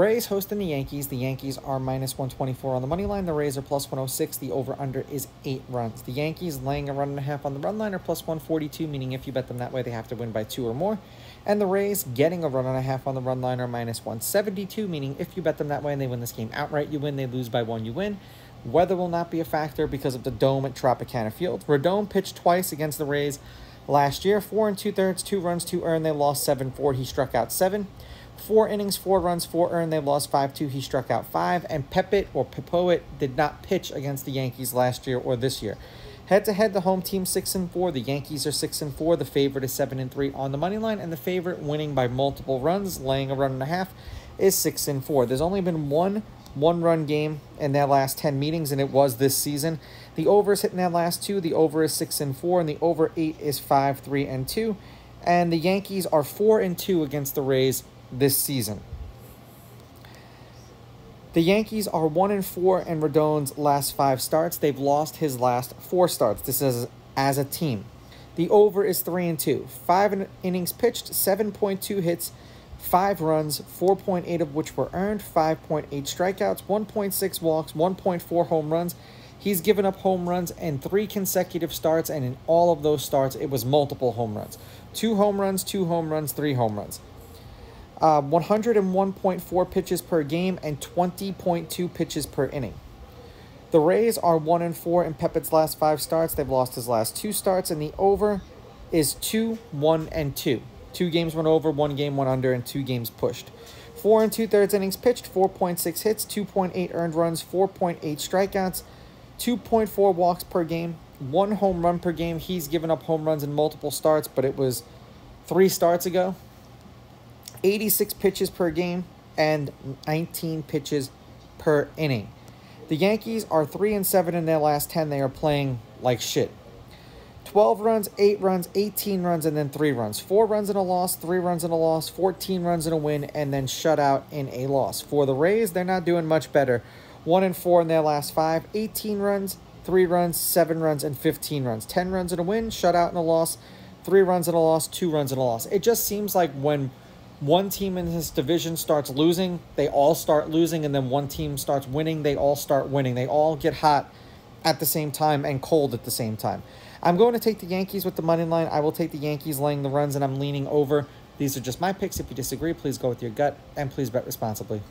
Rays hosting the Yankees. The Yankees are minus 124 on the money line. The Rays are plus 106. The over under is eight runs. The Yankees laying a run and a half on the run line are plus 142, meaning if you bet them that way, they have to win by two or more. And the Rays getting a run and a half on the run line are minus 172, meaning if you bet them that way and they win this game outright, you win. They lose by one, you win. Weather will not be a factor because of the dome at Tropicana Field. Rodon pitched twice against the Rays last year. Four and two thirds, two runs, two earned. They lost 7 4. He struck out seven. Four innings, four runs, four earned. They lost 5 2. He struck out five. And Pepit or Pepoit did not pitch against the Yankees last year or this year. Head to head, the home team six and four. The Yankees are six and four. The favorite is seven and three on the money line, and the favorite winning by multiple runs, laying a run and a half, is six and four. There's only been one one run game in their last 10 meetings, and it was this season. The over is hitting that last two. The over is six and four, and the over eight is five, three, and two. And the Yankees are four and two against the Rays this season. The Yankees are one and four in Rodon's last five starts. They've lost his last four starts. This is as a team. The over is three and two. Five innings pitched, 7.2 hits, five runs, 4.8 of which were earned, 5.8 strikeouts, 1.6 walks, 1.4 home runs. He's given up home runs in three consecutive starts, and in all of those starts, it was multiple home runs. Two home runs, two home runs, three home runs. Uh, 101.4 pitches per game and 20.2 pitches per inning. The Rays are 1 and 4 in Pepit's last five starts. They've lost his last two starts, and the over is 2 1 and 2. Two games went over, one game went under, and two games pushed. Four and two thirds innings pitched, 4.6 hits, 2.8 earned runs, 4.8 strikeouts, 2.4 walks per game, one home run per game. He's given up home runs in multiple starts, but it was three starts ago. 86 pitches per game and 19 pitches per inning. The Yankees are 3 and 7 in their last 10. They are playing like shit. 12 runs, 8 runs, 18 runs, and then 3 runs. 4 runs in a loss, 3 runs in a loss, 14 runs in a win, and then shutout in a loss. For the Rays, they're not doing much better. 1 and 4 in their last 5, 18 runs, 3 runs, 7 runs, and 15 runs. 10 runs in a win, shutout in a loss, 3 runs in a loss, 2 runs in a loss. It just seems like when one team in this division starts losing, they all start losing, and then one team starts winning, they all start winning. They all get hot at the same time and cold at the same time. I'm going to take the Yankees with the money line. I will take the Yankees laying the runs, and I'm leaning over. These are just my picks. If you disagree, please go with your gut, and please bet responsibly.